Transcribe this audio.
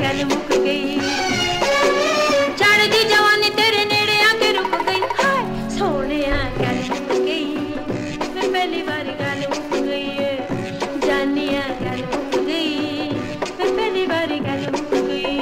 गल मुक गई। चढ़ जवानी तेरे नेड़े आके रुक गई। हाय, सोने गल मुक गई। फिर पहली बार गल मुक गई जानिया गल मुक गई। पहली बार गल मुक गई।